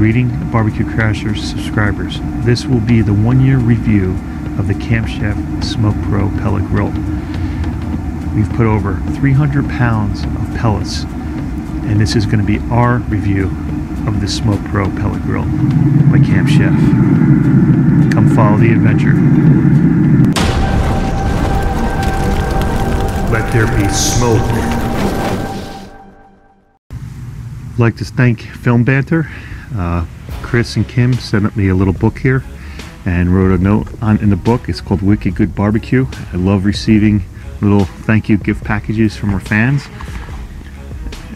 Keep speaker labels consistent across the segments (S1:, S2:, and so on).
S1: Greeting Barbecue Crashers subscribers. This will be the one year review of the Camp Chef Smoke Pro pellet grill. We've put over 300 pounds of pellets, and this is going to be our review of the Smoke Pro pellet grill by Camp Chef. Come follow the adventure. Let there be smoke. Like to thank Film Banter. Uh, Chris and Kim sent me a little book here and wrote a note on in the book. It's called Wicked Good Barbecue. I love receiving little thank you gift packages from our fans.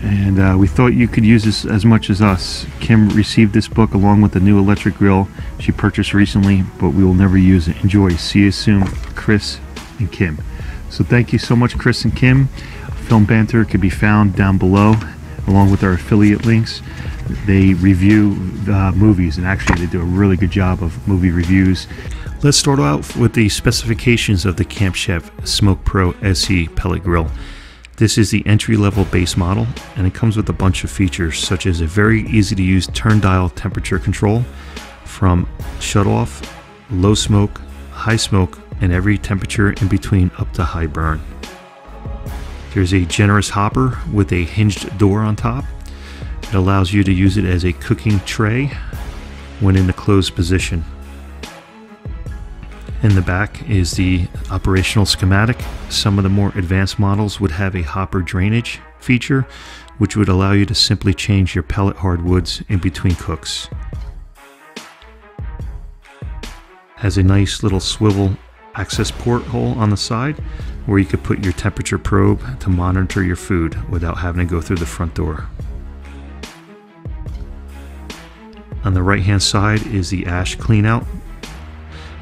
S1: And uh, we thought you could use this as much as us. Kim received this book along with a new electric grill she purchased recently, but we will never use it. Enjoy. See you soon, Chris and Kim. So thank you so much, Chris and Kim. Film Banter can be found down below, along with our affiliate links. They review uh, movies, and actually, they do a really good job of movie reviews. Let's start out with the specifications of the Camp Chef Smoke Pro SE pellet grill. This is the entry level base model and it comes with a bunch of features such as a very easy to use turn dial temperature control from shut off, low smoke, high smoke, and every temperature in between up to high burn. There's a generous hopper with a hinged door on top. It allows you to use it as a cooking tray when in the closed position. In the back is the operational schematic. Some of the more advanced models would have a hopper drainage feature, which would allow you to simply change your pellet hardwoods in between cooks. Has a nice little swivel access porthole on the side where you could put your temperature probe to monitor your food without having to go through the front door. On the right hand side is the ash cleanout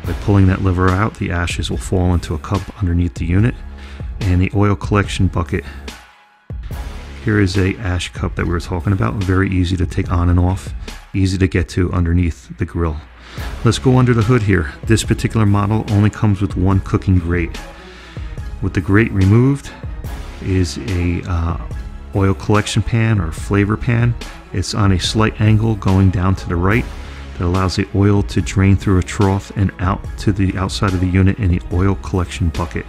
S1: by pulling that lever out, the ashes will fall into a cup underneath the unit and the oil collection bucket. Here is a ash cup that we were talking about, very easy to take on and off, easy to get to underneath the grill. Let's go under the hood here. This particular model only comes with one cooking grate. With the grate removed is a uh, oil collection pan or flavor pan. It's on a slight angle going down to the right that allows the oil to drain through a trough and out to the outside of the unit in the oil collection bucket.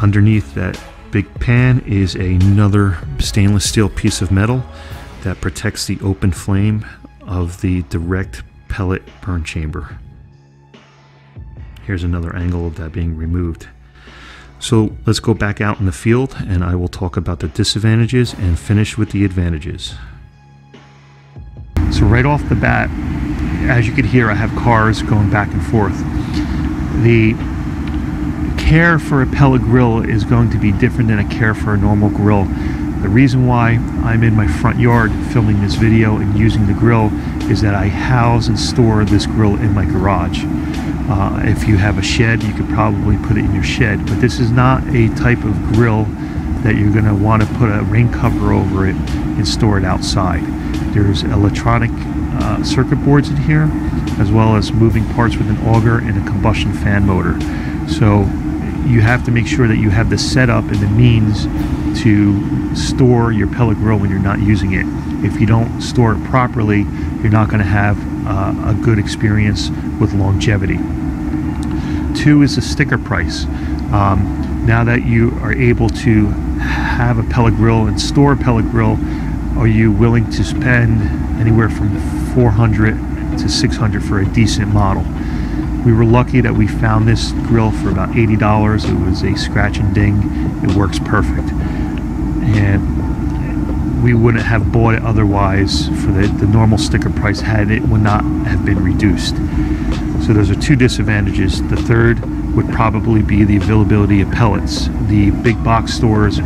S1: Underneath that big pan is another stainless steel piece of metal that protects the open flame of the direct pellet burn chamber. Here's another angle of that being removed. So let's go back out in the field and I will talk about the disadvantages and finish with the advantages. So right off the bat, as you can hear, I have cars going back and forth. The care for a pellet grill is going to be different than a care for a normal grill. The reason why I'm in my front yard filming this video and using the grill is that I house and store this grill in my garage. Uh, if you have a shed, you could probably put it in your shed, but this is not a type of grill that you're going to want to put a rain cover over it and store it outside. There's electronic uh, circuit boards in here, as well as moving parts with an auger and a combustion fan motor. So you have to make sure that you have the setup and the means to store your pellet grill when you're not using it. If you don't store it properly, you're not going to have uh, a good experience with longevity. Two is the sticker price. Um, now that you are able to have a pellet grill and store a pellet grill are you willing to spend anywhere from 400 to 600 for a decent model? We were lucky that we found this grill for about $80. It was a scratch and ding. It works perfect. And we wouldn't have bought it otherwise for the, the normal sticker price had it would not have been reduced. So those are two disadvantages. The third would probably be the availability of pellets. The big box stores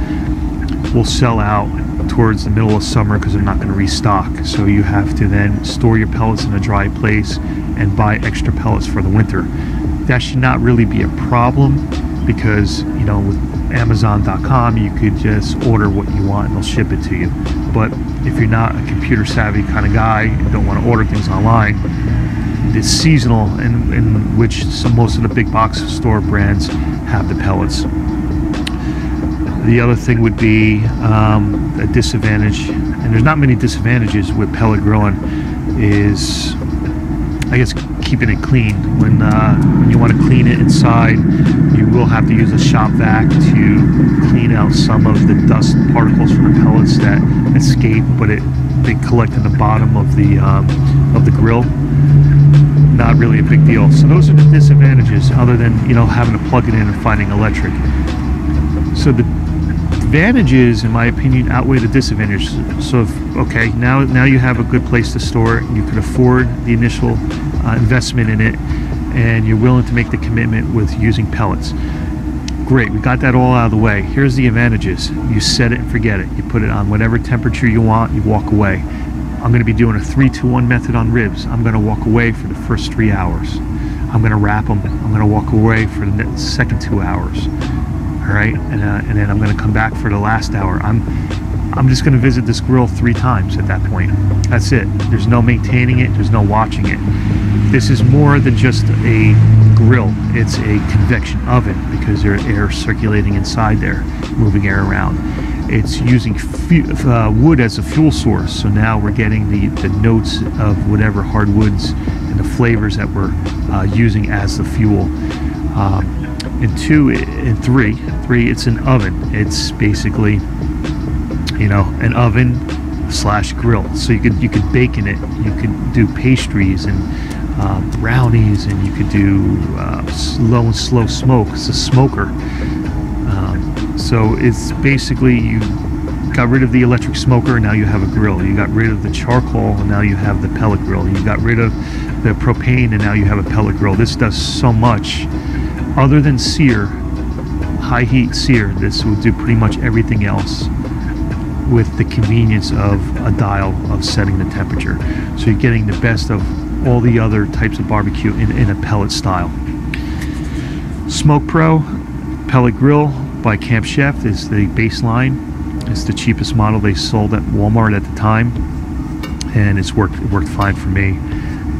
S1: will sell out towards the middle of summer because they're not going to restock. So you have to then store your pellets in a dry place and buy extra pellets for the winter. That should not really be a problem because, you know, with Amazon.com, you could just order what you want and they'll ship it to you. But if you're not a computer savvy kind of guy and don't want to order things online, it's seasonal in, in which some, most of the big box store brands have the pellets. The other thing would be um, a disadvantage and there's not many disadvantages with pellet grilling, is I guess keeping it clean. When uh, when you want to clean it inside, you will have to use a shop vac to clean out some of the dust particles from the pellets that escape, but it they collect in the bottom of the um, of the grill. Not really a big deal. So those are the disadvantages, other than you know having to plug it in and finding electric. So the advantages, in my opinion, outweigh the disadvantages. So, if, okay, now now you have a good place to store it. You can afford the initial uh, investment in it, and you're willing to make the commitment with using pellets. Great, we got that all out of the way. Here's the advantages. You set it and forget it. You put it on whatever temperature you want. You walk away. I'm going to be doing a three-two-one method on ribs. I'm going to walk away for the first three hours. I'm going to wrap them. I'm going to walk away for the second two hours all right? And, uh, and then i'm going to come back for the last hour. I'm i'm just going to visit this grill three times at that point. That's it. There's no maintaining it. There's no watching it. This is more than just a grill. It's a convection oven because there's air circulating inside there moving air around. It's using uh, wood as a fuel source. So now we're getting the, the notes of whatever hardwoods and the flavors that we're uh, using as the fuel. Um, and two and three three it's an oven. It's basically you know an oven slash grill. So you could you could bake in it. You could do pastries and uh, brownies and you could do uh, slow and slow smoke. It's a smoker. Um, so it's basically you got rid of the electric smoker now you have a grill. You got rid of the charcoal and now you have the pellet grill. You got rid of the propane and now you have a pellet grill. This does so much other than sear, high heat sear, this will do pretty much everything else with the convenience of a dial of setting the temperature. So you're getting the best of all the other types of barbecue in, in a pellet style. Smoke Pro pellet grill by Camp Chef is the baseline. It's the cheapest model they sold at Walmart at the time, and it's worked worked fine for me.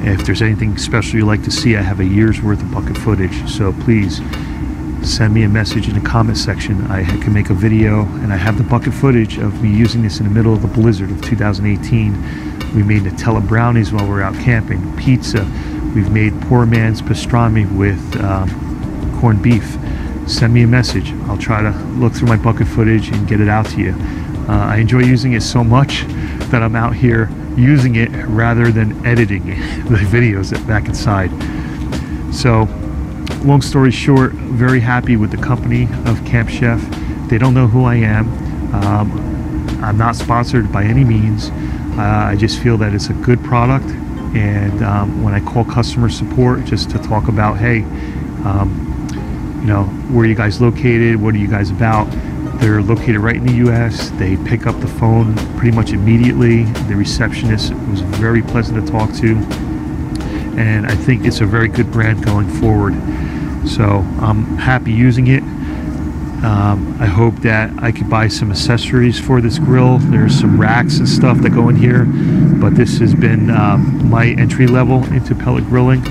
S1: If there's anything special you'd like to see, I have a year's worth of bucket footage. So please send me a message in the comment section. I can make a video, and I have the bucket footage of me using this in the middle of the blizzard of 2018. We made Nutella brownies while we are out camping, pizza. We've made poor man's pastrami with um, corned beef. Send me a message. I'll try to look through my bucket footage and get it out to you. Uh, I enjoy using it so much that I'm out here using it rather than editing the videos back inside. So, long story short, very happy with the company of Camp Chef. They don't know who I am. Um, I'm not sponsored by any means. Uh, I just feel that it's a good product. And um, when I call customer support just to talk about, hey, um, you know, where are you guys located? What are you guys about? They're located right in the U.S. They pick up the phone pretty much immediately. The receptionist was very pleasant to talk to, and I think it's a very good brand going forward. So I'm happy using it. Um, I hope that I could buy some accessories for this grill. There's some racks and stuff that go in here, but this has been um, my entry level into pellet grilling,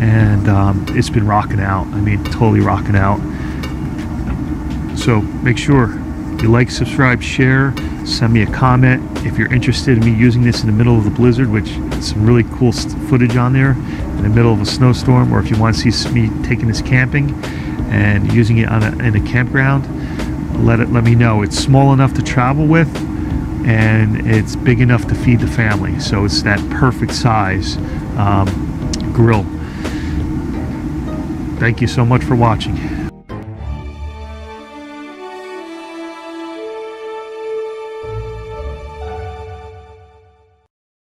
S1: and um, it's been rocking out. I mean, totally rocking out. So make sure you like, subscribe, share, send me a comment. If you're interested in me using this in the middle of the blizzard, which some really cool footage on there, in the middle of a snowstorm, or if you want to see me taking this camping and using it on a, in a campground, let it let me know. It's small enough to travel with, and it's big enough to feed the family. So it's that perfect size um, grill. Thank you so much for watching.